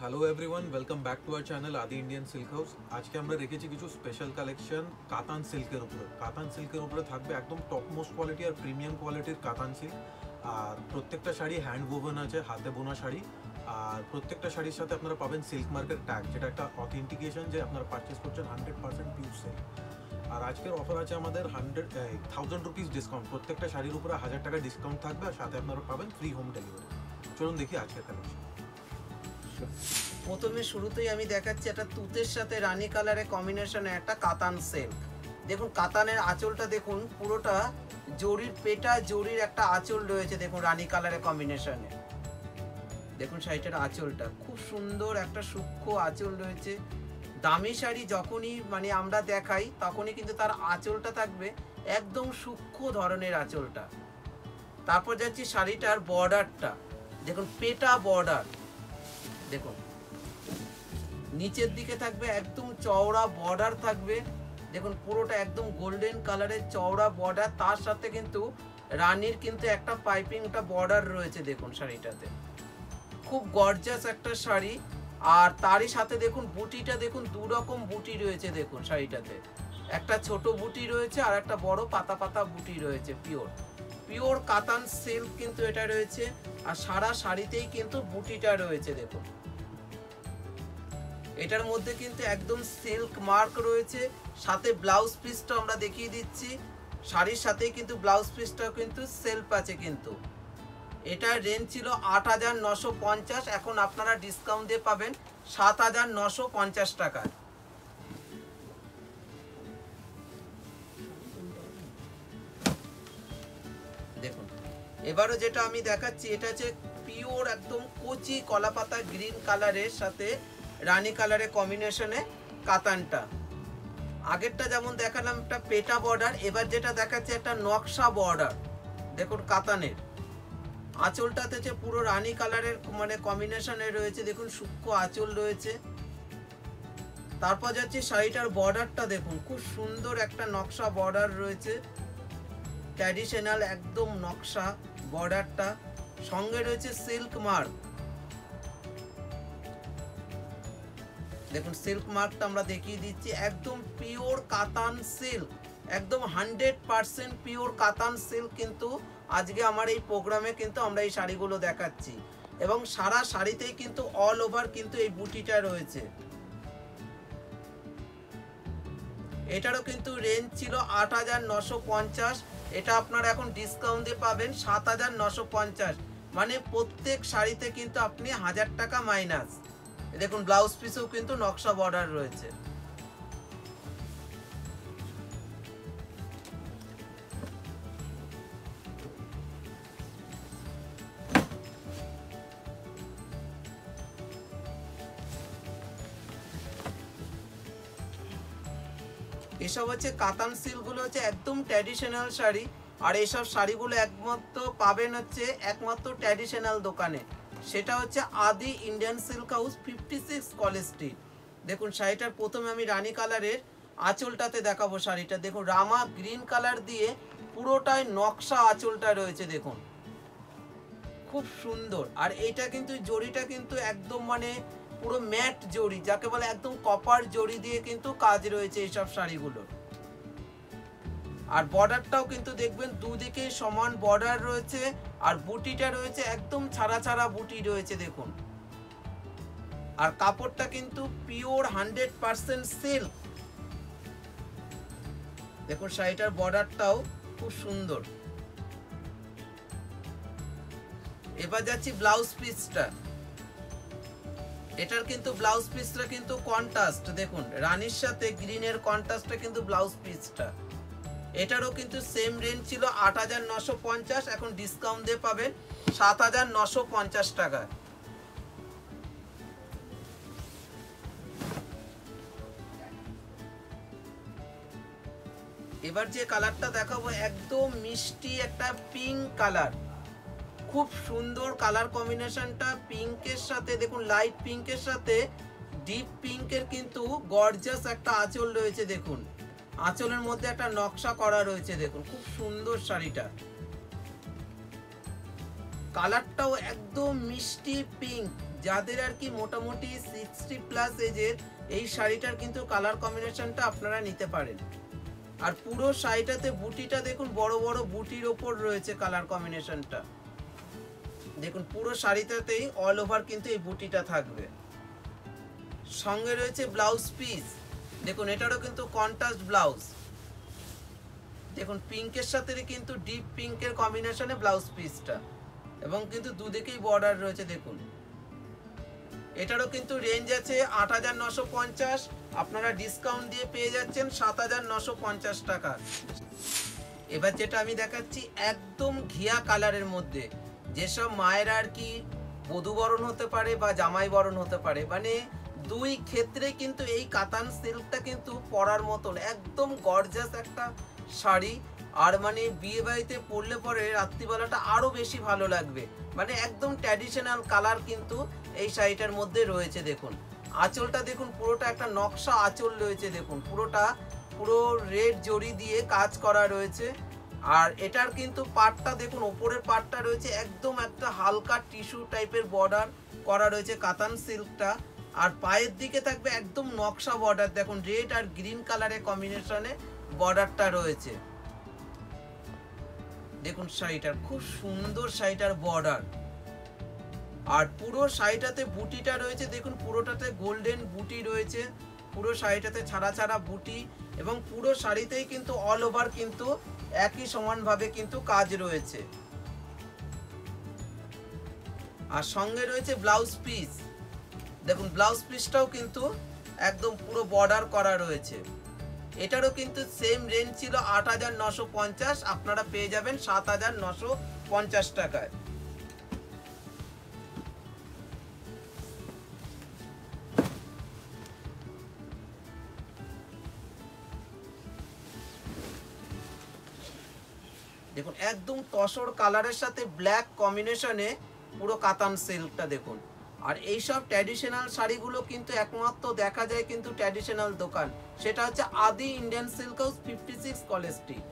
Hello everyone welcome back to our channel Adi Indian silk house আজকে আমরা রেখেছি কিছু স্পেশাল কালেকশন কাতান সিল্কের উপরে। কাতান সিল্কের উপরে থাকবে একদম টপ মোস্ট কোয়ালিটি আর প্রিমিয়াম কোয়ালিটির কাতান সিল্ক আর প্রত্যেকটা শাড়ি হ্যান্ড ওভেন আছে, হাতে বোনা শাড়ি। আর প্রত্যেকটা শাড়ির সাথে আপনারা পাবেন সিল্ক মার্কের ট্যাগ যেটা একটা অথেন্টিকেশন যে আপনারা পারচেস করছেন হান্ড্রেড পার্সেন্ট পিউর সিল্ক আর আজকের অফার আছে আমাদের হান্ড্রেড থাউজেন্ড রুপিস ডিসকাউন্ট প্রত্যেকটা শাড়ির উপরে হাজার টাকা ডিসকাউন্ট থাকবে আর সাথে আপনারা পাবেন ফ্রি হোম ডেলিভারি চলুন দেখি আজকের কালেকশন প্রথমে শুরুতেই আমি দেখাচ্ছি একটা তুতের সাথে রানী কালারের কম্বিনেশনে একটা কাতান সিল্ক দেখুন, কাতানের আঁচলটা দেখুন, পুরোটা জরির পেটা জরির একটা আঁচল রয়েছে, দেখুন, রানী কালারের কম্বিনেশনে দেখুন, শাড়িটার আঁচলটা, খুব সুন্দর একটা সূক্ষ্ম আঁচল রয়েছে। দামি শাড়ি যখনই মানে আমরা দেখাই, তখনই কিন্তু তার আঁচলটা থাকবে একদম সূক্ষ্ম ধরনের আঁচলটা। তারপর যাচ্ছি শাড়িটার বর্ডারটা দেখুন, পেটা বর্ডার দেখুন। নিচের দিকে থাকবে একদম চওড়া বর্ডার থাকবে। দেখুন, পুরোটা একদম গোল্ডেন কালারের চওড়া বর্ডার তার সাথে কিন্তু রানীর কিন্তু একটা পাইপিংটা বর্ডার রয়েছে, দেখুন শাড়িটাতে। খুব গর্জাস একটা শাড়ি। আর তারই সাথে দেখুন, বুটিটা দেখুন দু রকম বুটি রয়েছে, দেখুন শাড়িটাতে। একটা ছোট বুটি রয়েছে আর একটা বড় পাতা পাতা বুটি রয়েছে পিওর পিওর কাতান সিল্ক কিন্তু এটা রয়েছে। আর সারা শাড়িতেই কিন্তু বুটিটা রয়েছে, দেখুন। এটার মধ্যে কিন্তু একদম সিল্ক মার্ক রয়েছে, সাথে ব্লাউজ পিসটা আমরা দেখিয়ে দিচ্ছি। শাড়ির সাথেই কিন্তু ব্লাউজ পিসটাও কিন্তু সেলফ আছে কিন্তু। এটার রেঞ্জ ছিল আট হাজার নশো পঞ্চাশ, এখন আপনারা ডিসকাউন্ট দিয়ে পাবেন সাত হাজার নশো পঞ্চাশ টাকায় দেখুন, এবারও যেটা আমি দেখাচ্ছি, এটা হচ্ছে পিওর একদম কচি কলাপাতা গ্রিন কালারের সাথে রানী কালারের কম্বিনেশনে কাতানটা। আগেরটা যেমন দেখালাম, একটা পেটা বর্ডার এবার যেটা দেখাচ্ছে একটা নকশা বর্ডার দেখুন কাতানের। আঁচলটাতে হচ্ছে পুরো রানী কালারের মানে কম্বিনেশনে রয়েছে, দেখুন সূক্ষ্ম আঁচল রয়েছে। তারপর যাচ্ছে শাড়িটার বর্ডারটা দেখুন, খুব সুন্দর একটা নকশা বর্ডার রয়েছে। ট্র্যাডিশনাল একদম নকশা বর্ডারটা সঙ্গে রয়েছে সিল্ক মার্ক দেখুন সিল্ক মার্কটা আমরা দেখিয়ে দিচ্ছি, একদম পিওর কাতান সিল্ক একদম hundred percent pure katan silk কিন্তু আজকে আমার এই প্রোগ্রামে কিন্তু আমরা এই শাড়িগুলো দেখাচ্ছি। এবং সারা শাড়িতেই কিন্তু অল ওভার কিন্তু এই বুটিটা রয়েছে। এটারও কিন্তু রেঞ্জ ছিল আট এটা আপনারা এখন ডিসকাউন্ট দিয়ে পাবেন সাত মানে প্রত্যেক শাড়িতে কিন্তু আপনি হাজার টাকা মাইনাস দেখুন ব্লাউজ পিসেও কিন্তু নকশা বর্ডার রয়েছে। এসব হচ্ছে কাতান সিল্কগুলো হচ্ছে একদম ট্র্যাডিশনাল শাড়ি। আর এসব শাড়িগুলো একমাত্র পাবেন হচ্ছে একমাত্র ট্র্যাডিশনাল দোকানে। সেটা হচ্ছে Adi Indian silk house fifty six college street দেখুন, শাড়িটার প্রথমে আমি রানী কালারের আঁচলটাতে দেখাবো শাড়িটা। দেখুন, রামা গ্রিন কালার দিয়ে পুরোটাই নকশা আঁচলটা রয়েছে, দেখুন। খুব সুন্দর। আর এইটা কিন্তু জরিটা কিন্তু একদম মানে পুরো ম্যাট জরি যাকে বলে একদম কপার জরি দিয়ে কিন্তু কাজ রয়েছে এইসব শাড়িগুলোর। আর বর্ডারটাও কিন্তু দেখবেন দুদিকে সমান বর্ডার রয়েছে, আর বুটিটা রয়েছে, একদম ছাড়া ছাড়া বুটি রয়েছে, দেখুন। আর কাপড়টা কিন্তু পিওর হান্ড্রেড পার্সেন্ট সিল্ক দেখুন শাড়িটার বর্ডারটাও খুব সুন্দর। এবার যাচ্ছি ব্লাউজ পিসটা এটার কিন্তু ব্লাউজ পিসটা কিন্তু কন্ট্রাস্ট দেখুন, রানীর সাথে গ্রিনের কন্ট্রাস্টটা কিন্তু ব্লাউজ পিসটা এটারও কিন্তু সেম রেঞ্জ ছিল আট এখন ডিসকাউন্ট দিয়ে পাবেন সাত টাকা এবার যে কালারটা দেখাবো, একদম মিষ্টি একটা পিঙ্ক কালার খুব সুন্দর কালার কম্বিনেশনটা পিঙ্কের সাথে, দেখুন লাইট পিঙ্কের সাথে ডিপ পিঙ্কের কিন্তু গর্জাস একটা আঁচল রয়েছে, দেখুন। আঁচলের মধ্যে একটা নকশা করা রয়েছে, দেখুন, খুব সুন্দর শাড়িটা। কালারটাও একদম মিষ্টি পিঙ্ক। যাদের আর কি মোটামুটি সিক্সটি প্লাস এজের এই শাড়িটার কিন্তু কালার কম্বিনেশনটা আপনারা নিতে পারেন। আর পুরো শাড়িটাতে বুটিটা, দেখুন, বড় বড় বুটির ওপর রয়েছে কালার কম্বিনেশনটা দেখুন, পুরো শাড়িটাতেই অল ওভার কিন্তু এই বুটিটা থাকবে। সঙ্গে রয়েছে ব্লাউজ পিস দেখুন, এটারও কিন্তু কন্ট্রাস্ট ব্লাউজ দেখুন পিঙ্কের সাথে কিন্তু ডিপ পিঙ্কের কম্বিনেশনে ব্লাউজ পিসটা এবং কিন্তু দুদিকেই বর্ডার রয়েছে, দেখুন। এটারও কিন্তু রেঞ্জ আছে আট হাজার নশো পঞ্চাশ। আপনারা ডিসকাউন্ট দিয়ে পেয়ে যাচ্ছেন সাত হাজার নশো পঞ্চাশ টাকা। এবার যেটা আমি দেখাচ্ছি, একদম ঘিয়া কালারের মধ্যে। যেসব মায়ের আর কি বধূবরণ হতে পারে বা জামাই বরণ হতে পারে মানে দুই ক্ষেত্রে কিন্তু এই কাতান সিল্কটা কিন্তু পরার মতন, একদম গর্জাস একটা শাড়ি। আর মানে বিয়ে বাড়িতে পরলে পরে রাত্রিবেলাটা আরও বেশি ভালো লাগবে। মানে একদম ট্র্যাডিশনাল কালার কিন্তু এই শাড়িটার মধ্যে রয়েছে, দেখুন। আঁচলটা দেখুন, পুরোটা একটা নকশা আঁচল রয়েছে, দেখুন। পুরোটা পুরো রেড জড়ি দিয়ে কাজ করা রয়েছে। আর এটার কিন্তু পাটটা দেখুন, ওপরের পাটটা রয়েছে, একদম একটা হালকা টিস্যু টাইপের বর্ডার করা রয়েছে কাতান সিল্কটা। আর পায়ের দিকে থাকবে একদম নকশা বর্ডার দেখুন রেড আর গ্রিন কালারের কম্বিনেশনে বর্ডারটা রয়েছে। দেখুন শাড়িটার, খুব সুন্দর শাড়িটার বর্ডার আর পুরো শাড়িটাতে বুটিটা রয়েছে, দেখুন পুরোটাতে গোল্ডেন বুটি রয়েছে। পুরো শাড়িটাতে ছাড়া ছাড়া বুটি এবং পুরো শাড়িতেই কিন্তু অল ওভার কিন্তু একই সমানভাবে কিন্তু কাজ রয়েছে। আর সঙ্গে রয়েছে ব্লাউজ পিস দেখুন ব্লাউজ পিসটাও কিন্তু একদম পুরো বর্ডার করা রয়েছে। এটারও কিন্তু সেম রেঞ্জ ছিল আট হাজার নশো পঞ্চাশ, আপনারা পেয়ে যাবেন সাত হাজার নশো পঞ্চাশ টাকায়। দেখুন, একদম তসর কালারের সাথে ব্ল্যাক কম্বিনেশনে পুরো কাতান সিল্কটা দেখুন। আর এইসব ট্র্যাডিশনাল শাড়িগুলো কিন্তু একমাত্র দেখা যায় কিন্তু ট্র্যাডিশনাল দোকান। সেটা হচ্ছে Adi Indian silk house fifty six college street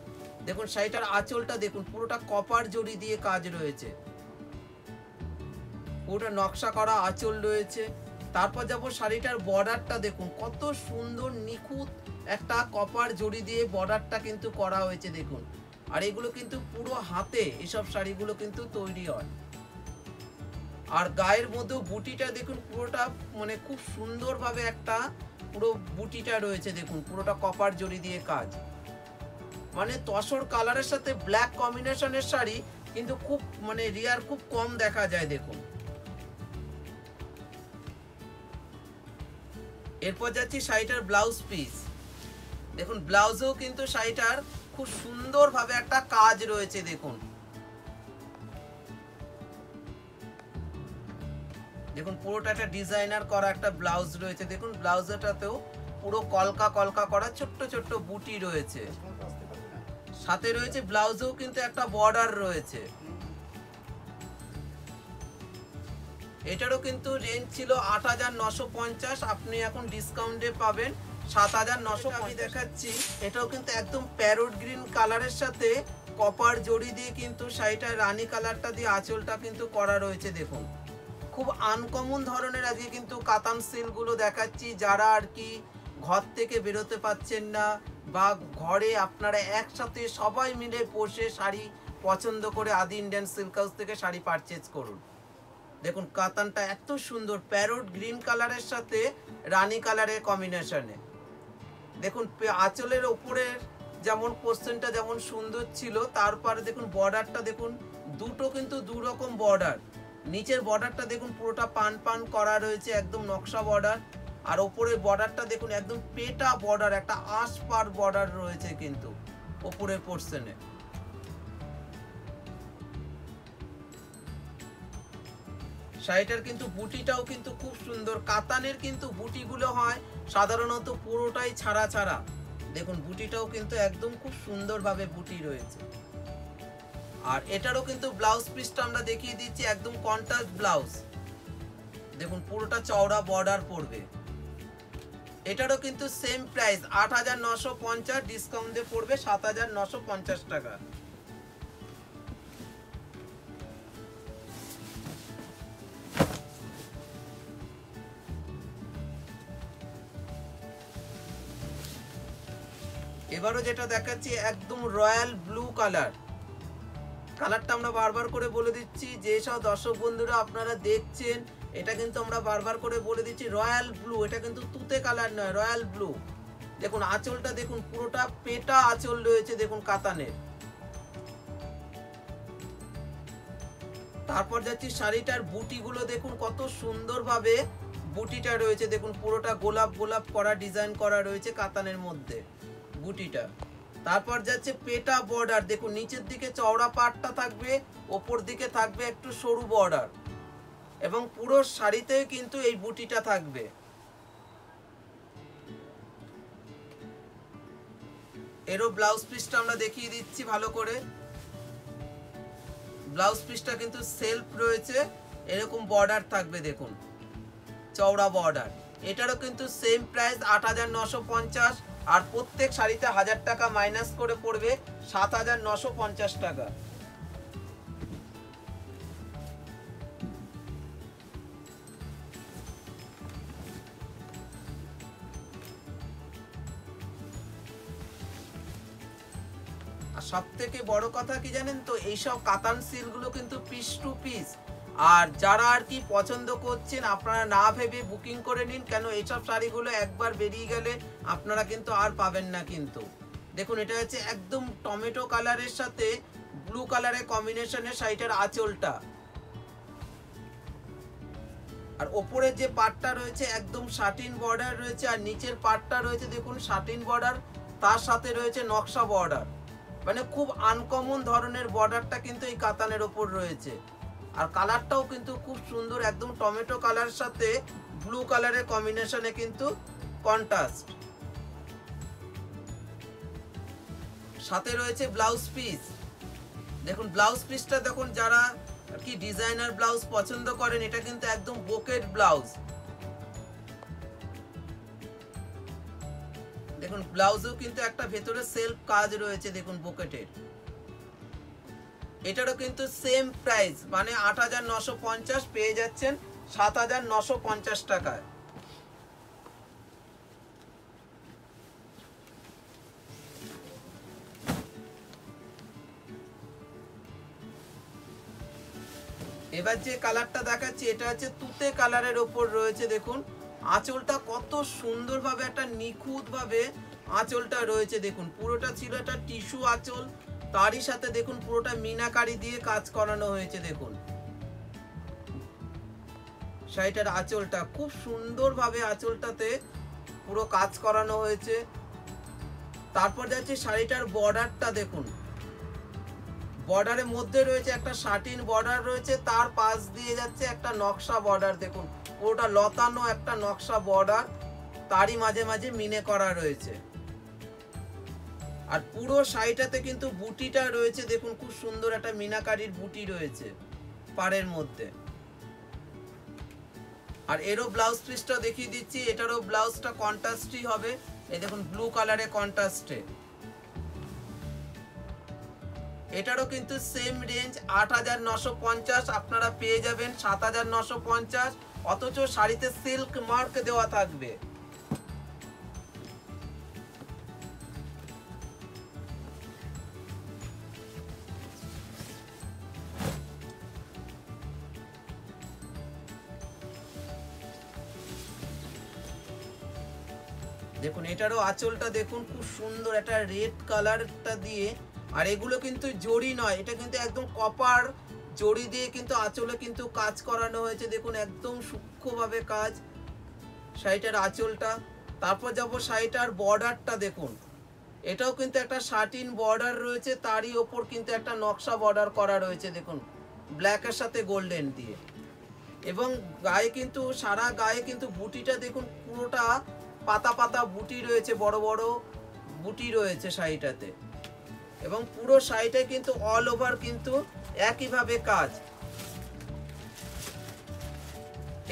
দেখুন, শাড়িটার আঁচলটা দেখুন, পুরোটা কপার জড়ি দিয়ে কাজ রয়েছে। পুরোটা নকশা করা আঁচল রয়েছে। তারপর যাব শাড়িটার বর্ডারটা দেখুন, কত সুন্দর নিখুঁত একটা কপার জড়ি দিয়ে বর্ডারটা কিন্তু করা হয়েছে, দেখুন। আর এগুলো কিন্তু পুরো হাতে, এসব শাড়িগুলো কিন্তু তৈরি হয়। আর গায়ের মধ্যে বুটিটা দেখুন, পুরোটা মানে খুব সুন্দরভাবে একটা পুরো বুটিটা রয়েছে দেখুন, পুরোটা কপার জড়ি দিয়ে কাজ। মানে তসর কালারের সাথে ব্ল্যাক কম্বিনেশনের শাড়ি, কিন্তু খুব মানে রিয়ার খুব কম দেখা যায় দেখুন। এরপর যাচ্ছি শাড়িটার ব্লাউজ পিস দেখুন ব্লাউজেও কিন্তু শাড়িটার খুব সুন্দরভাবে একটা কাজ রয়েছে দেখুন। দেখুন, পুরোটা একটা ডিজাইনার করা একটা ব্লাউজ রয়েছে। দেখুন, ব্লাউজটাতেও পুরো কলকা কলকা করা ছোট্ট ছোট্ট বুটি রয়েছে। সাথে রয়েছে ব্লাউজেও কিন্তু একটা বর্ডার রয়েছে। এটারও কিন্তু রেঞ্জ ছিল আট হাজার নশো পঞ্চাশ। আপনি এখন ডিসকাউন্টে পাবেন সাত হাজার নশো আমি দেখাচ্ছি, এটাও কিন্তু একদম প্যারোট গ্রিন কালারের সাথে কপার জড়ি দিয়ে কিন্তু শাড়িটা রানি কালারটা দিয়ে আঁচলটা কিন্তু করা রয়েছে, দেখুন। খুব আনকমন ধরনের আজকে কিন্তু কাতান সিলগুলো দেখাচ্ছি, যারা আর কি ঘর থেকে বেরোতে পাচ্ছেন না বা ঘরে আপনারা একসাথে সবাই মিলে বসে শাড়ি পছন্দ করে আদি ইন্ডিয়ান সিল্ক হাউস থেকে শাড়ি পারচেজ করুন। দেখুন, কাতানটা এত সুন্দর প্যারোট গ্রিন কালারের সাথে রানী কালারের কম্বিনেশনে দেখুন আঁচলের ওপরের যেমন পোর্শনটা যেমন সুন্দর ছিল, তারপরে দেখুন বর্ডারটা দেখুন, দুটো কিন্তু দু রকম বর্ডার নিচের বর্ডারটা দেখুন, পুরোটা পান পান করা রয়েছে, একদম নকশা বর্ডার আর ওপরের বর্ডারটা দেখুন, একদম পেটা বর্ডার একটা আশ পার বর্ডার রয়েছে কিন্তু, ওপরের পোর্শনে শাড়িটার কিন্তু বুটিটাও কিন্তু খুব সুন্দর, কাতানের কিন্তু বুটিগুলো হয়, সাধারণত পুরোটাই ছাড়া ছাড়া। দেখুন, বুটিটাও কিন্তু একদম খুব সুন্দরভাবে বুটি রয়েছে। আর এটারও কিন্তু ব্লাউজ পিসটা আমরা দেখিয়ে দিচ্ছি, একদম কন্ট্রাস্ট ব্লাউজ দেখুন, পুরোটা চওড়া বর্ডার পড়বে এটারও কিন্তু সেম প্রাইস আট হাজার নশো পঞ্চাশ ডিসকাউন্ট দিয়ে পড়বে সাত হাজার নশো পঞ্চাশ টাকা। এবারও যেটা দেখাচ্ছি, একদম রয়্যাল ব্লু কালার কালারটা আমরা বারবার করে বলে দিচ্ছি যেসব দর্শক বন্ধুরা আপনারা দেখছেন, এটা কিন্তু আমরা বারবার করে বলে দিচ্ছি, রয়্যাল ব্লু, এটা কিন্তু তুতে কালার নয়, রয়্যাল ব্লু। দেখুন, আঁচলটা দেখুন, পুরোটা পেটা আঁচল রয়েছে, দেখুন, কাতানের। তারপর যাচ্ছি শাড়িটার বুটিগুলো, দেখুন, কত সুন্দরভাবে বুটিটা রয়েছে, দেখুন, পুরোটা গোলাপ গোলাপ করা, ডিজাইন করা রয়েছে কাতানের মধ্যে বুটিটা। তারপর যাচ্ছে পেটা বর্ডার দেখুন, নিচের দিকে চওড়া পাটটা থাকবে, ওপর দিকে থাকবে একটু সরু বর্ডার এবং পুরো শাড়িতে কিন্তু এই বুটিটা থাকবে। এরও ব্লাউজ পিসটা আমরা দেখিয়ে দিচ্ছি ভালো করে। ব্লাউজ পিসটা কিন্তু সেলফ রয়েছে, এরকম বর্ডার থাকবে দেখুন, চওড়া বর্ডার এটারও কিন্তু সেম প্রাইস আট হাজার নশো পঞ্চাশ। আর প্রত্যেক শাড়িতে হাজার টাকা মাইনাস করে পড়বে সাত হাজার নশো পঞ্চাশ টাকা। আর সব থেকে বড় কথা কি জানেন তো, এইসব কাতান সিলগুলো কিন্তু পিস টু পিস আর যারা আর কি পছন্দ করছেন, আপনারা না ভেবে বুকিং করে নিন, কেন এইসব শাড়িগুলো একবার বেরিয়ে গেলে আপনারা কিন্তু আর পাবেন না কিন্তু। দেখুন, এটা হচ্ছে একদম টমেটো কালারের সাথে ব্লু কালারের কম্বিনেশনের শাড়িটার আঁচলটা। আর ওপরের যে পাটটা রয়েছে একদম শাটিন বর্ডার রয়েছে, আর নিচের পাটটা রয়েছে দেখুন শাটিন বর্ডার তার সাথে রয়েছে নকশা বর্ডার মানে খুব আনকমন ধরনের বর্ডারটা কিন্তু এই কাতানের ওপর রয়েছে। আর কালারটাও কিন্তু খুব সুন্দর, একদম টমেটো কালার সাথে ব্লু কালারের কম্বিনেশনে কিন্তু কন্ট্রাস্ট সাথে রয়েছে ব্লাউজ পিস দেখুন ব্লাউজ পিসটা দেখুন, যারা কি ডিজাইনার ব্লাউজ পছন্দ করেন, এটা কিন্তু একদম বোকেট ব্লাউজ দেখুন ব্লাউজও কিন্তু একটা ভেতরে সেলফ কাজ রয়েছে, দেখুন বোকেটের এটারও কিন্তু সেম প্রাইস মানে আট হাজার নশো পঞ্চাশ পেয়ে যাচ্ছেন সাত হাজার নশো পঞ্চাশ টাকায়। এবার যে কালারটা দেখাচ্ছি, এটা হচ্ছে তুতে কালারের ওপর রয়েছে, দেখুন। আঁচলটা কত সুন্দরভাবে একটা নিখুঁত ভাবে আঁচলটা রয়েছে, দেখুন। পুরোটা ছিল একটা টিস্যু আঁচল, তারই সাথে, দেখুন, পুরোটা মিনাকারি দিয়ে কাজ করানো হয়েছে, দেখুন। শাড়িটার আঁচলটা, খুব সুন্দরভাবে আঁচলটাতে পুরো কাজ করানো হয়েছে। তারপর যাচ্ছে শাড়িটার বর্ডারটা দেখুন। বর্ডারের মধ্যে রয়েছে একটা শাটিন বর্ডার রয়েছে, তার পাশ দিয়ে যাচ্ছে একটা নকশা বর্ডার দেখুন পুরোটা লতানো একটা নকশা বর্ডার তারই মাঝে মাঝে মিনে করা রয়েছে। আর পুরো শাড়িটাতে কিন্তু বুটিটা রয়েছে, দেখুন খুব সুন্দর একটা মিনাকারির বুটি রয়েছে পাড়ের মধ্যে। আর এরও ব্লাউজ পিসটা দেখিয়ে দিচ্ছি, এটারও ব্লাউজটা কন্ট্রাস্টই হবে। এই দেখুন ব্লু কালারে কন্ট্রাস্টে এটারও কিন্তু সেম রেঞ্জ আট হাজার নশো পঞ্চাশ আপনারা পেয়ে যাবেন, সাত হাজার নশো পঞ্চাশ, অথচ শাড়িতে সিল্ক মার্ক দেওয়া থাকবে। দেখুন, এটারও আঁচলটা দেখুন, খুব সুন্দর একটা রেড কালারটা দিয়ে আর এগুলো কিন্তু জড়ি নয়, এটা কিন্তু একদম কপার জড়ি দিয়ে কিন্তু আঁচলে কিন্তু কাজ করানো হয়েছে। দেখুন, একদম সূক্ষ্মভাবে কাজ। শাড়িটার আঁচলটা, তারপর যাব শাড়িটার বর্ডারটা দেখুন। এটাও কিন্তু একটা শার্টিন বর্ডার রয়েছে, তারই ওপর কিন্তু একটা নকশা বর্ডার করা রয়েছে, দেখুন। ব্ল্যাকের সাথে গোল্ডেন দিয়ে। এবং গায়ে কিন্তু, সারা গায়ে কিন্তু বুটিটা দেখুন, পুরোটা পাতা পাতা বুটি রয়েছে, বড় বড় বুটি রয়েছে শাড়িটাতে। এবং পুরো শাড়িটা কিন্তু অল ওভার কিন্তু একইভাবে কাজ।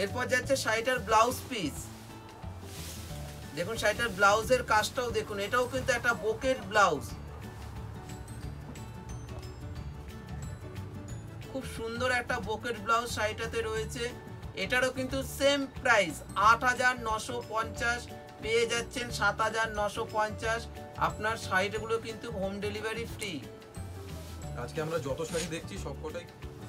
এরপর যাচ্ছে শাড়িটার ব্লাউজ পিস দেখুন শাড়িটার ব্লাউজের কাজটাও দেখুন, এটাও কিন্তু একটা বোকের ব্লাউজ খুব সুন্দর একটা বোকেট ব্লাউজ শাড়িটাতে রয়েছে। এটারও কিন্তু সেম প্রাইস আট পেয়ে যাচ্ছেন সাত হাজার আপনার শাড়িগুলো কিন্তু হোম ডেলিভারি ফ্রি আজকে আমরা যত শাড়ি দেখছি সবকটাই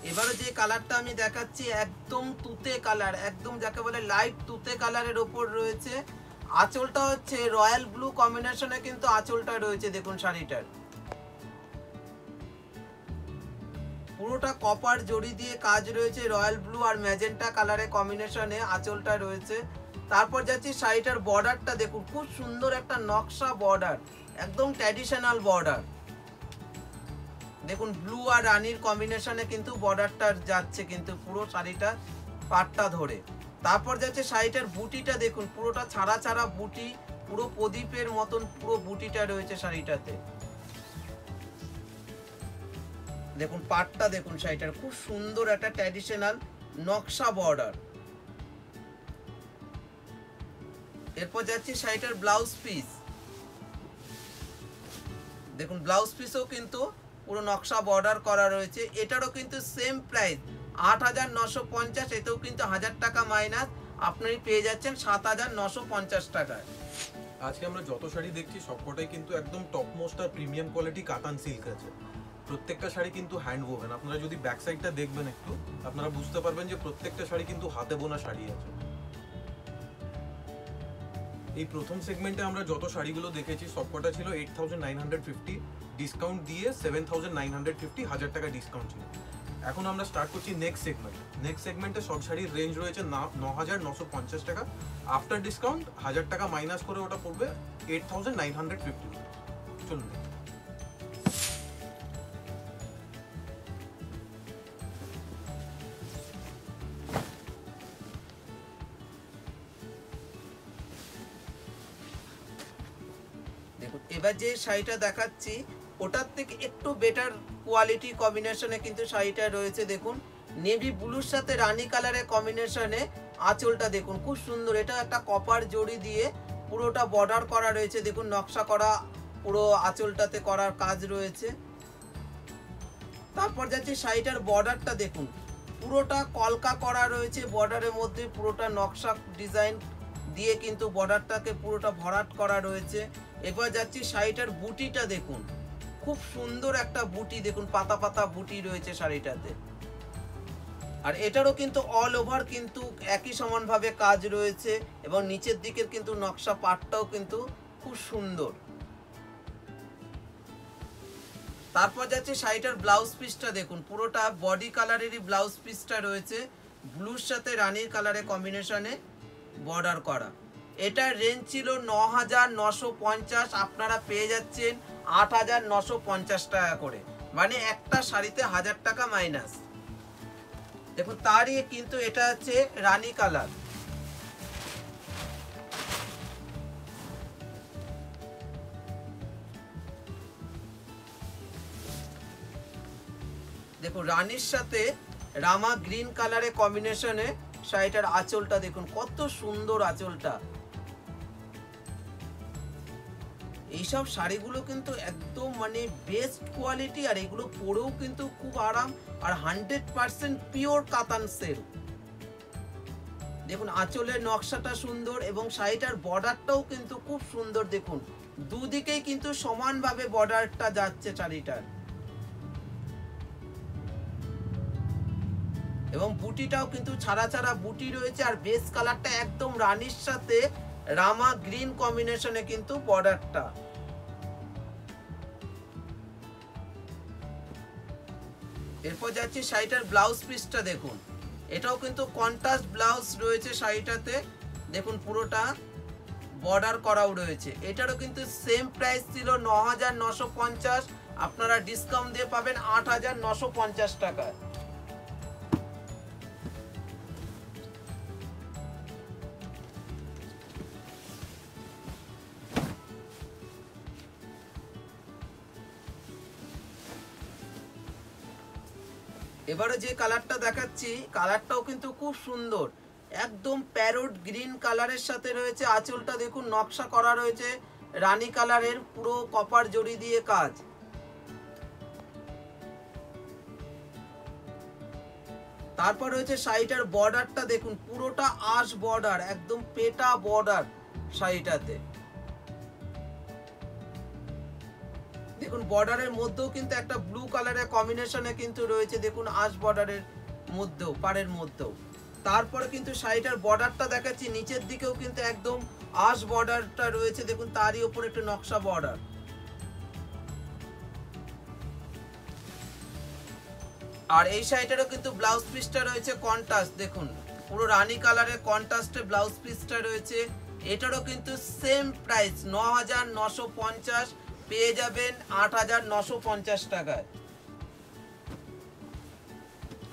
এবারে যে কালারটা আমি দেখাচ্ছি, একদম তুতে কালার, একদম যাকে বলে লাইট তুতে কালারের ওপর রয়েছে। আঁচলটা হচ্ছে রয়্যাল ব্লু কম্বিনেশনে কিন্তু আঁচলটা রয়েছে, দেখুন শাড়িটার। পুরোটা কপার জড়ি দিয়ে কাজ রয়েছে রয়্যাল ব্লু আর ম্যাজেন্টা কালারের কম্বিনেশনে আঁচলটা রয়েছে। তারপর যাচ্ছি শাড়িটার বর্ডারটা দেখুন, খুব সুন্দর একটা নকশা বর্ডার একদম ট্র্যাডিশনাল বর্ডার দেখুন ব্লু আর রানির কম্বিনেশনে কিন্তু বর্ডারটা যাচ্ছে কিন্তু পুরো শাড়িটা পাটটা ধরে। তারপর যাচ্ছে শাড়িটার বুটিটা দেখুন, পুরোটা ছাড়া ছাড়া বুটি, পুরো প্রদীপের মতন পুরো বুটিটা রয়েছে শাড়িটাতে। দেখুন, পাটটা দেখুন শাড়িটার, খুব সুন্দর একটা ট্র্যাডিশনাল নকশা বর্ডার এরপর যাচ্ছে শাড়িটার ব্লাউজ পিস দেখুন ব্লাউজ পিসও কিন্তু পুরো নকশা বর্ডার করা রয়েছে। এটারও কিন্তু সেম প্রাইস আট হাজার নশো পঞ্চাশ, এতেও কিন্তু হাজার টাকা মাইনাস আপনি পেয়ে যাচ্ছেন সাত হাজার নশো পঞ্চাশ টাকায়। আজকে আমরা যত শাড়ি দেখছি, সবকটাই কিন্তু একদম টপ মোস্ট আর প্রিমিয়াম কোয়ালিটি কাতান সিল্ক আছে। প্রত্যেকটা শাড়ি কিন্তু হ্যান্ড ওভেন আপনারা যদি ব্যাক সাইডটা দেখবেন একটু, আপনারা বুঝতে পারবেন যে প্রত্যেকটা শাড়ি কিন্তু হাতে বোনা শাড়ি আছে। এই প্রথম সেগমেন্টে আমরা যত শাড়িগুলো দেখেছি, সবকটা ছিল eight thousand nine hundred fifty discount দিয়ে seven thousand nine hundred fifty হাজার টাকা ডিসকাউন্ট ছিল। এখন আমরা স্টার্ট করছি নেক্সট সেগমেন্ট নেক্সট সেগমেন্টে সব শাড়ির রেঞ্জ রয়েছে ন হাজার নশো পঞ্চাশ টাকা। আফটার ডিসকাউন্ট হাজার টাকা মাইনাস করে ওটা পড়বে eight thousand nine hundred fifty চলুন যে শাড়িটা দেখাচ্ছি, ওটার থেকে একটু বেটার কোয়ালিটি কম্বিনেশনে কিন্তু শাড়িটা রয়েছে, দেখুন। নেভি ব্লুর সাথে রানি কালারের কম্বিনেশনে আঁচলটা দেখুন, খুব সুন্দর। এটা একটা কপার জড়ি দিয়ে পুরোটা বর্ডার করা রয়েছে, দেখুন, নকশা করা পুরো আঁচলটাতে করার কাজ রয়েছে। তারপর যাচ্ছে শাড়িটার বর্ডারটা দেখুন, পুরোটা কলকা করা রয়েছে বর্ডারের মধ্যে পুরোটা নকশা ডিজাইন দিয়ে কিন্তু বর্ডারটাকে পুরোটা ভরাট করা রয়েছে। এবার যাচ্ছি শাড়িটার বুটিটা দেখুন। খুব সুন্দর একটা বুটি, দেখুন, পাতা পাতা বুটি রয়েছে শাড়িটাতে। আর এটারও কিন্তু অল ওভার কিন্তু একই সমানভাবে কাজ রয়েছে এবং নিচের দিকের কিন্তু নকশা পাটটাও কিন্তু খুব সুন্দর। তারপর যাচ্ছে শাড়িটার ব্লাউজ পিসটা দেখুন, পুরোটা বডি কালারেরই ব্লাউজ পিসটা রয়েছে ব্লুর সাথে রানীর কালারের কম্বিনেশনে বর্ডার করা। এটার রেঞ্জ ছিল ন হাজার নশো পঞ্চাশ, আপনারা পেয়ে যাচ্ছেন আট হাজার নশো পঞ্চাশ টাকা করে। মানে একটা শাড়িতে হাজার টাকা মাইনাস দেখুন, তারই কিন্তু এটা হচ্ছে রানী কালার। দেখুন, রানীর সাথে রামা গ্রিন কালারের কম্বিনেশনে শাড়িটার আঁচলটা দেখুন, কত সুন্দর আঁচলটা। এইসব শাড়িগুলো কিন্তু একদম মানে বেস্ট কোয়ালিটি আর এগুলো পরেও কিন্তু খুব আরাম আর hundred percent pure katan sell দেখুন, আঁচলের নকশাটা সুন্দর এবং শাড়িটার বর্ডারটাও কিন্তু খুব সুন্দর। দেখুন, দুদিকেই কিন্তু সমানভাবে বর্ডারটা যাচ্ছে শাড়িটার। এবং বুটিটাও কিন্তু ছাড়া ছাড়া বুটি রয়েছে আর বেস কালারটা একদম রানির সাথে রামা গ্রিন কম্বিনেশনে কিন্তু বর্ডারটা এরপর যাচ্ছি শাড়িটার ব্লাউজ পিসটা দেখুন। এটাও কিন্তু কন্ট্রাস্ট ব্লাউজ রয়েছে শাড়িটাতে। দেখুন পুরোটা বর্ডার করাও রয়েছে। এটারও কিন্তু সেম প্রাইস ছিল ন আপনারা ডিসকাউন্ট দিয়ে পাবেন আট হাজার এবারে যে কালারটা দেখাচ্ছি, কালারটাও কিন্তু খুব সুন্দর। একদম প্যারোট গ্রিন কালারের সাথে রয়েছে। আঁচলটা দেখুন, নকশা করা রয়েছে। রানী কালারের পুরো কপার জড়ি দিয়ে কাজ। তারপর রয়েছে শাড়িটার বর্ডারটা দেখুন, পুরোটা আশ বর্ডার একদম পেটা বর্ডার শাড়িটাতে। দেখুন বর্ডারের মধ্যেও কিন্তু একটা ব্লু কালারের কম্বিনেশনে কিন্তু রয়েছে। দেখুন আশ বর্ডারের মধ্যেও, পাড়ের মধ্যেও। তারপরে কিন্তু শাড়িটার বর্ডারটা দেখাচ্ছি, নিচের দিকেও কিন্তু একদম আশ বর্ডারটা রয়েছে। দেখুন, তারই উপর একটু নকশা বর্ডার আর এই শাড়িটারও কিন্তু ব্লাউজ পিসটা রয়েছে কন্ট্রাস্ট দেখুন। পুরো রানী কালারের কন্ট্রাস্টে ব্লাউজ পিসটা রয়েছে। এটারও কিন্তু সেম প্রাইস ন হাজার নশো পঞ্চাশ। পেয়ে যাবেন আট হাজার নশো পঞ্চাশ টাকায়।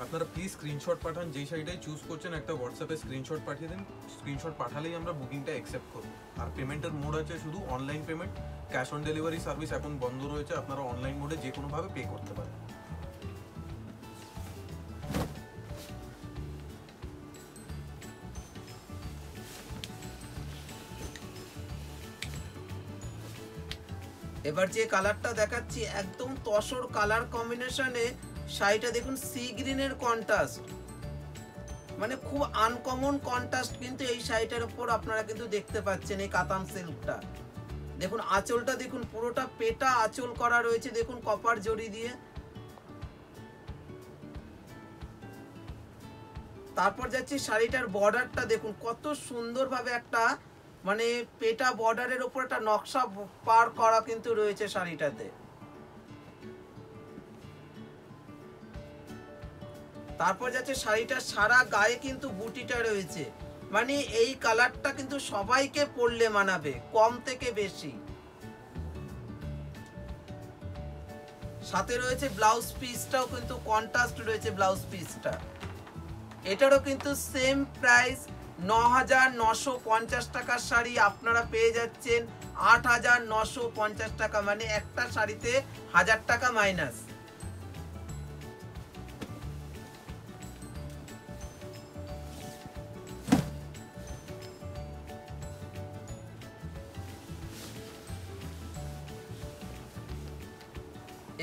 আপনারা প্লিজ স্ক্রিনশট পাঠান, যেই শাড়িটাই চুজ করছেন, একটা হোয়াটসঅ্যাপে স্ক্রিনশট পাঠিয়ে দিন। স্ক্রিনশট পাঠালেই আমরা বুকিংটা অ্যাকসেপ্ট করব। আর পেমেন্টের মোড আছে শুধু online payment cash on delivery service এখন বন্ধ রয়েছে, আপনারা অনলাইন মোডে যে কোনোভাবে পে করতে পারেন। এবার যে কালারটা দেখাচ্ছি, একদম তসর কালার কম্বিনেশনে শাড়িটা দেখুন সি গ্রিনের কন্ট্রাস্ট। মানে খুব আনকমন কন্ট্রাস্ট কিন্তু এই শাড়িটার উপর আপনারা কিন্তু দেখতে পাচ্ছেন এই কাতান সিল্কটা। দেখুন আঁচলটা দেখুন, পুরোটা পেটা আঁচল করা রয়েছে, দেখুন কপার জড়ি দিয়ে। তারপর যাচ্ছি শাড়িটার বর্ডারটা দেখুন, কত সুন্দরভাবে একটা মানে পেটা বর্ডারের উপর একটা নকশা পার করা কিন্তু রয়েছে শাড়িটাতে। তারপর যাচ্ছে শাড়িটার সারা গায়ে কিন্তু বুটিটা রয়েছে। মানে এই কালারটা কিন্তু সবাইকে পরলে মানাবে, কম থেকে বেশি। সাথে রয়েছে ব্লাউজ পিসটাও কিন্তু কন্ট্রাস্ট রয়েছে ব্লাউজ পিসটা এটারও কিন্তু সেম প্রাইস ন হাজার নশো পঞ্চাশ টাকার শাড়ি আপনারা পেয়ে যাচ্ছেন আট হাজার নশো পঞ্চাশ টাকা মানে একটা শাড়িতে হাজার টাকা মাইনাস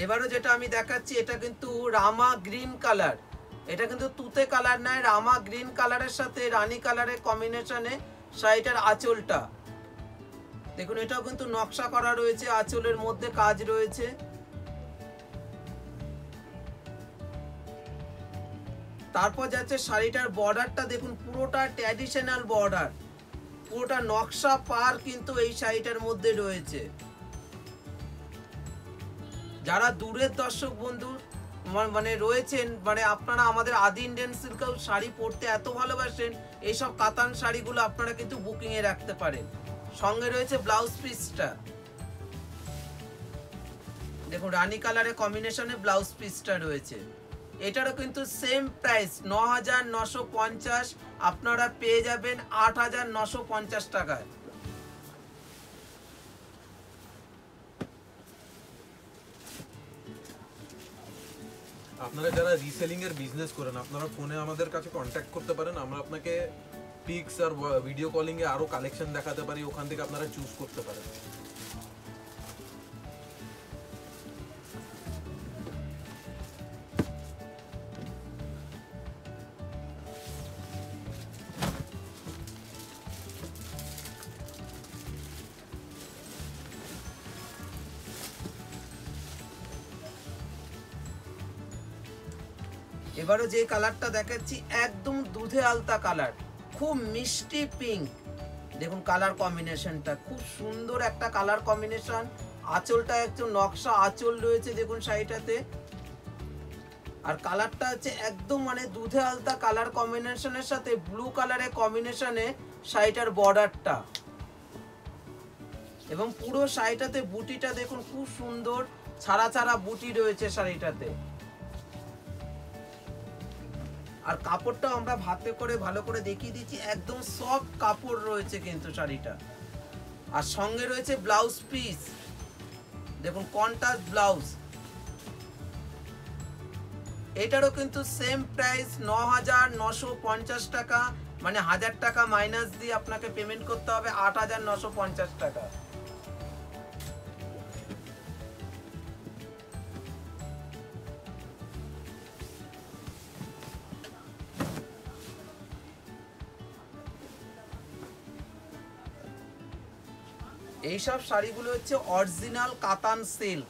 এবারও যেটা আমি দেখাচ্ছি, এটা কিন্তু রামা গ্রিন কালার। এটা কিন্তু তুতে কালার নয়, রামা গ্রিন কালারের সাথে, রানী কালারের কম্বিনেশনে শাড়িটার আঁচলটা। দেখুন, এটাও কিন্তু নকশা করা রয়েছে, আঁচলের মধ্যে কাজ রয়েছে। তারপর যাচ্ছে শাড়িটার বর্ডারটা দেখুন, পুরোটা ট্র্যাডিশনাল বর্ডার পুরোটা নকশা পার কিন্তু এই শাড়িটার মধ্যে রয়েছে। যারা দূরের দর্শক বন্ধু মানে রয়েছেন মানে আপনারা আমাদের আদি ইন্ডিয়ান সিল্ক শাড়ি পরতে এত ভালোবাসেন, এইসব কাতান শাড়িগুলো আপনারা কিন্তু বুকিং এ রাখতে পারেন। সঙ্গে রয়েছে ব্লাউজ পিসটা দেখুন, রানী কালারের কম্বিনেশনে ব্লাউজ পিসটা রয়েছে। এটারও কিন্তু সেম প্রাইস ন হাজার নশো পঞ্চাশ, আপনারা পেয়ে যাবেন আট হাজার নশো পঞ্চাশ টাকায়। আপনারা যারা রিসেলিং এর বিজনেস করেন, আপনারা ফোনে আমাদের কাছে কন্ট্যাক্ট করতে পারেন, আমরা আপনাকে পিক্স আর ভিডিও কলিং এ আরও কালেকশন দেখাতে পারি, ওখান থেকে আপনারা চুজ করতে পারেন। এবারে যে কালারটা দেখাচ্ছি, একদম দুধে আলতা কালার। খুব মিষ্টি পিঙ্ক দেখুন কালার কম্বিনেশনটা খুব সুন্দর একটা কালার কম্বিনেশন আঁচলটা একদম নকশা আঁচল রয়েছে দেখুন শাড়িটাতে। আর কালারটা হচ্ছে একদম মানে দুধে আলতা কালার কম্বিনেশনের সাথে ব্লু কালারের কম্বিনেশনে শাড়িটার বর্ডারটা এবং পুরো শাড়িটাতে বুটিটা দেখুন খুব সুন্দর, ছাড়া ছাড়া বুটি রয়েছে শাড়িটাতে। আর কাপড়টাও আমরা ভাতে করে, ভালো করে দেখিয়ে দিচ্ছি। একদম সফট কাপড় রয়েছে কিন্তু শাড়িটা। আর সঙ্গে রয়েছে ব্লাউজ পিস দেখুন কন্টাস ব্লাউজ এটারও কিন্তু সেম প্রাইস ন হাজার নশো পঞ্চাশ টাকা। মানে হাজার টাকা মাইনাস দিয়ে আপনাকে পেমেন্ট করতে হবে আট হাজার নশো পঞ্চাশ টাকা। এইসব শাড়িগুলো হচ্ছে অরিজিনাল কাতান সিল্ক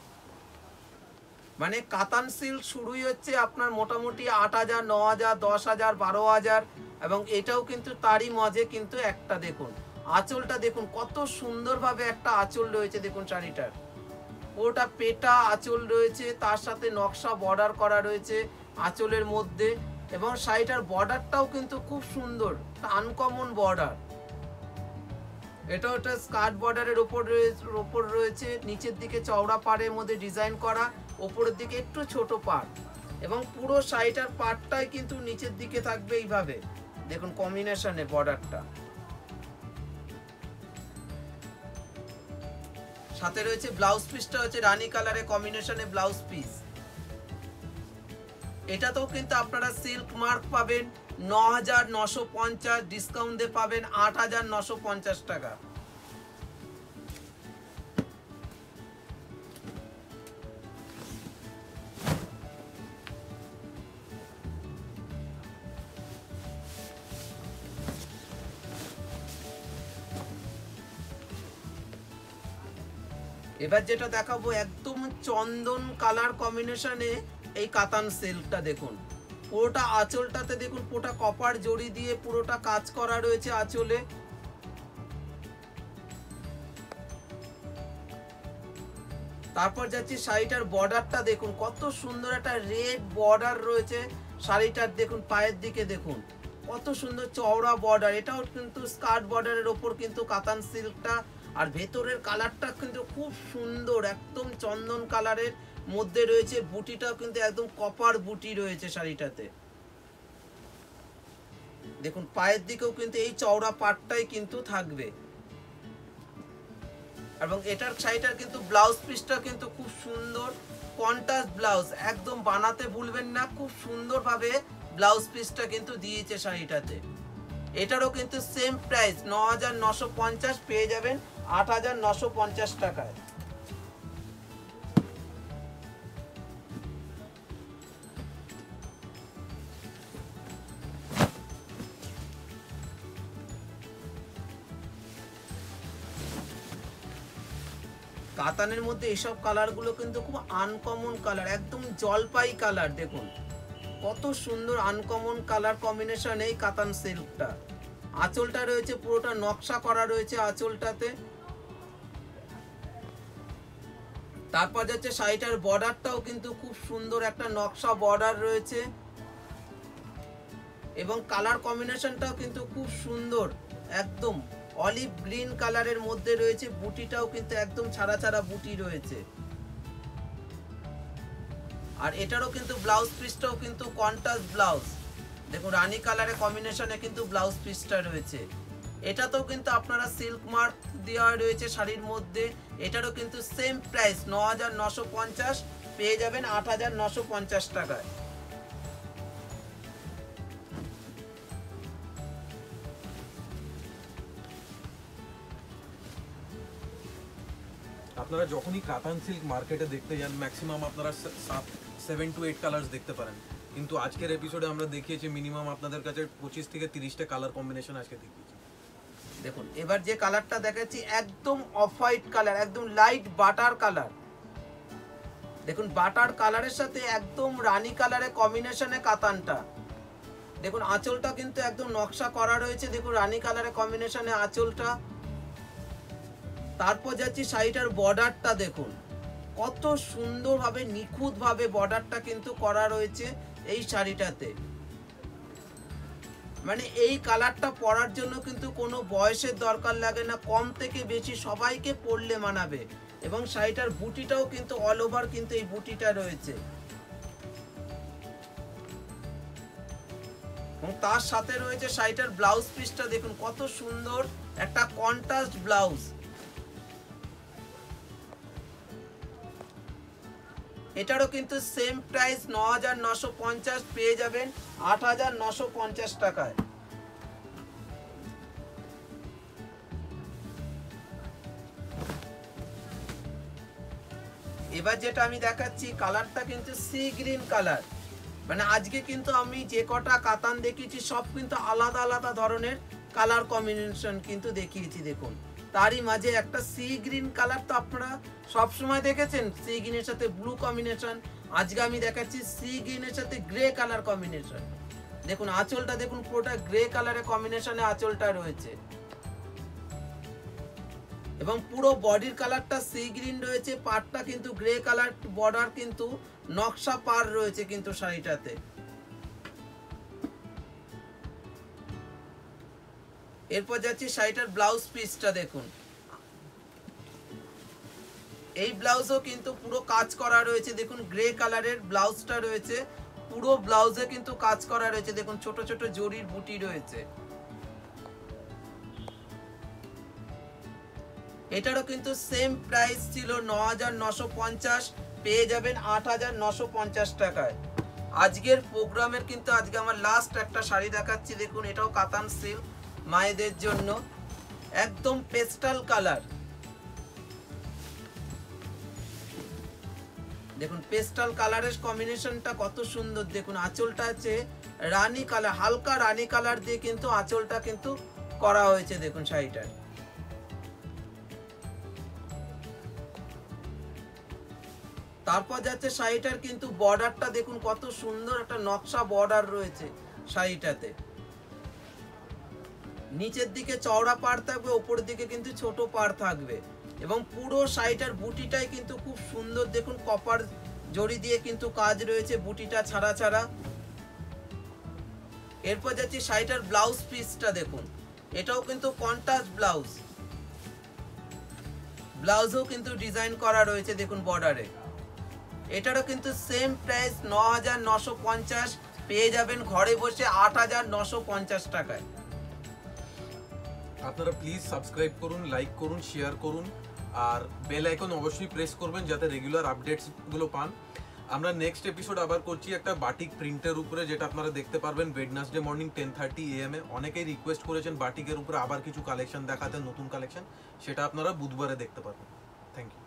মানে কাতান সিল্ক শুরুই হচ্ছে আপনার মোটামুটি আট হাজার, ন হাজার, দশ হাজার, বারো হাজার, এবং এটাও কিন্তু তারই মাঝে কিন্তু একটা দেখুন, আঁচলটা দেখুন, কত সুন্দরভাবে একটা আঁচল রয়েছে দেখুন শাড়িটার। ওটা পেটা আঁচল রয়েছে, তার সাথে নকশা বর্ডার করা রয়েছে আঁচলের মধ্যে, এবং শাড়িটার বর্ডারটাও কিন্তু খুব সুন্দর আনকমন বর্ডার এটা ওটা স্কার্ট বর্ডারের ওপর ওপর রয়েছে, নিচের দিকে চওড়া পাড়ের মধ্যে ডিজাইন করা, ওপরের দিকে একটু ছোট পাড়। এবং পুরো শাড়িটার পাড়টাই কিন্তু নিচের দিকে থাকবে এইভাবে। দেখুন কম্বিনেশনে বর্ডারটা। সাথে রয়েছে ব্লাউজ পিসটা হচ্ছে রানী কালারে কম্বিনেশনে ব্লাউজ পিস এটাতেও কিন্তু আপনারা সিল্ক মার্ক পাবেন। ন হাজার নশো পঞ্চাশ ডিসকাউন্ট পাবেন আট হাজার নশো পঞ্চাশ টাকা। এবার যেটা দেখাবো, একদম চন্দন কালার কম্বিনেশনে এই কাতান সিল্কটা দেখুন। পুরোটা আঁচলটাতে দেখুন, পুরোটা কপার জড়ি দিয়ে পুরোটা কাজ করা রয়েছে আঁচলে। তারপর যাচ্ছি শাড়িটার বর্ডারটা দেখুন, কত সুন্দর একটা রেড বর্ডার রয়েছে। শাড়িটার দেখুন, পায়ের দিকে দেখুন, কত সুন্দর চওড়া বর্ডার এটাও কিন্তু স্কার্ট বর্ডারের ওপর কিন্তু কাতান সিল্কটা আর ভেতরের কালারটা কিন্তু খুব সুন্দর, একদম চন্দন কালারের মধ্যে রয়েছে বুটিটাও কিন্তু একদম কপার বুটি রয়েছে শাড়িটাতে। দেখুন, পায়ের দিকেও কিন্তু এই চওড়া পাটটাই কিন্তু থাকবে। এবং এটার শাড়িটার কিন্তু ব্লাউজ পিসটা কিন্তু খুব সুন্দর, কন্ট্রাস্ট ব্লাউজ, একদম বানাতে ভুলবেন না, খুব সুন্দরভাবে ব্লাউজ পিসটা কিন্তু দিয়েছে শাড়িটাতে। এটারও কিন্তু সেম প্রাইস ন পেয়ে যাবেন আট টাকায়। কাতানের মধ্যে এসব কালারগুলো কিন্তু খুব আনকমন কালার একদম জলপাই কালার দেখুন। কত সুন্দর আনকমন কালার কম্বিনেশন এই কাতান সিল্কটা। আঁচলটা রয়েছে, পুরোটা নকশা করা রয়েছে আঁচলটাতে। তারপর যাচ্ছে শাড়িটার বর্ডারটাও কিন্তু খুব সুন্দর একটা নকশা বর্ডার রয়েছে। এবং কালার কম্বিনেশনটাও কিন্তু খুব সুন্দর, একদম। অলিভ গ্রিন কালারের মধ্যে রয়েছে বুটিটাও কিন্তু একদম ছাড়া ছাড়া বুটি রয়েছে। আর এটারও কিন্তু ব্লাউজ পিসটাও কিন্তু কন্ট্রাস্ট ব্লাউজ দেখুন, রানী কালারের কম্বিনেশনে কিন্তু ব্লাউজ পিসটা রয়েছে। এটাতেও কিন্তু আপনারা সিল্ক মার্ক দেওয়া রয়েছে শাড়ির মধ্যে। এটারও কিন্তু সেম প্রাইস ন পেয়ে যাবেন আট টাকায়। আপনারা যখনই কাতান সিল্ক মার্কেটে দেখতে যান ম্যাক্সিমাম আপনারা সাত সেভেন টু এইট কালার্স দেখতে পারেন। কিন্তু আজকের এপিসোডে আমরা দেখিয়েছি মিনিমাম আপনাদের কাছে পঁচিশ থেকে তিরিশটা কালার কম্বিনেশন আজকে দেখিয়েছি। দেখুন, এবার যে কালারটা দেখাচ্ছি, একদম অফ হোয়াইট কালার একদম লাইট বাটার কালার দেখুন বাটার কালারের সাথে একদম রানি কালারের কম্বিনেশনে কাতানটা। দেখুন, আঁচলটা কিন্তু একদম নকশা করা রয়েছে। দেখুন, রানি কালারের কম্বিনেশনে আঁচলটা। তারপর যাচ্ছি শাড়িটার বর্ডারটা দেখুন। কত সুন্দরভাবে, নিখুঁতভাবে বর্ডারটা কিন্তু করা রয়েছে এই শাড়িটাতে। মানে এই কালারটা পরার জন্য কিন্তু কোনো বয়সের দরকার লাগে না, কম থেকে বেশি সবাইকে পরলে মানাবে। এবং শাড়িটার বুটিটাও কিন্তু অল ওভার কিন্তু এই বুটিটা রয়েছে। এবং তার সাথে রয়েছে শাড়িটার ব্লাউজ পিসটা দেখুন কত সুন্দর, একটা কন্ট্রাস্ট ব্লাউজ এটারও কিন্তু সেম প্রাইস ন হাজার নশো পঞ্চাশ পেয়ে যাবেন আট হাজার নশো পঞ্চাশ টাকায়। এবার যেটা আমি দেখাচ্ছি কালারটা কিন্তু সি গ্রিন কালার মানে আজকে কিন্তু আমি যে কটা কাতান দেখিয়েছি, সব কিন্তু আলাদা আলাদা ধরনের কালার কম্বিনেশন কিন্তু দেখিয়েছি, দেখুন। তারই মাঝে একটা সি গ্রিন কালার তো আপনারা সব সময় দেখেছেন সি গ্রিনের সাথে ব্লু কম্বিনেশন আজকে আমি দেখাচ্ছি সি গ্রিনের সাথে গ্রে কালার কম্বিনেশন দেখুন, আঁচলটা দেখুন, পুরোটা গ্রে কালারের কম্বিনেশনে আঁচলটা রয়েছে। এবং পুরো বডির কালারটা সি গ্রিন রয়েছে, পাড়টা কিন্তু গ্রে কালার বর্ডার কিন্তু নকশা পার রয়েছে কিন্তু শাড়িটাতে। এরপর যাচ্ছি শাড়িটার ব্লাউজ পিসটা দেখুন। এই ব্লাউজও কিন্তু পুরো কাজ করা রয়েছে, দেখুন গ্রে কালারের ব্লাউজটা রয়েছে, পুরো ব্লাউজে কিন্তু কাজ করা রয়েছে, দেখুন ছোট ছোট জরির বুটি রয়েছে। এটারও কিন্তু সেম প্রাইস ছিল ন পেয়ে যাবেন আট টাকায়। আজকের প্রোগ্রামের কিন্তু আজকে আমার লাস্ট একটা শাড়ি দেখাচ্ছি, দেখুন এটাও কাতান সিল্ক মায়েদের জন্য একদম পেস্টাল কালার দেখুন পেস্টাল কালারের কম্বিনেশনটা কত সুন্দর। দেখুন, আঁচলটা আছে রানী কালার হালকা রানী কালার দিয়ে কিন্তু আঁচলটা কিন্তু করা হয়েছে, দেখুন শাড়িটার। তারপর যাচ্ছে শাড়িটার কিন্তু বর্ডারটা দেখুন কত সুন্দর একটা নকশা বর্ডার রয়েছে শাড়িটাতে। নিচের দিকে চওড়া পাড় থাকবে, ওপরের দিকে কিন্তু ছোট পাড় থাকবে। এবং পুরো শাড়িটার বুটিটাই কিন্তু খুব সুন্দর। দেখুন কপার জড়ি দিয়ে কিন্তু কাজ রয়েছে বুটিটা ছাড়া ছাড়া। এরপর যাচ্ছি শাড়িটার ব্লাউজ পিসটা দেখুন। এটাও কিন্তু কন্ট্রাস্ট ব্লাউজ ব্লাউজও কিন্তু ডিজাইন করা রয়েছে দেখুন বর্ডারে এটারও কিন্তু সেম প্রাইস ন পেয়ে যাবেন ঘরে বসে আট টাকায়। আপনারা প্লিজ সাবস্ক্রাইব করুন লাইক করুন শেয়ার করুন, আর বেল আইকন অবশ্যই প্রেস করবেন যাতে রেগুলার আপডেটসগুলো পান। আমরা নেক্সট এপিসোড আবার করছি একটা বাটিক প্রিন্টের উপরে, যেটা আপনারা দেখতে পারবেন Wednesday morning ten thirty M A. অনেকেই রিকোয়েস্ট করেছেন বাটিকের উপরে আবার কিছু কালেকশন দেখাতে, নতুন কালেকশন সেটা আপনারা বুধবারে দেখতে পারবেন। Thank you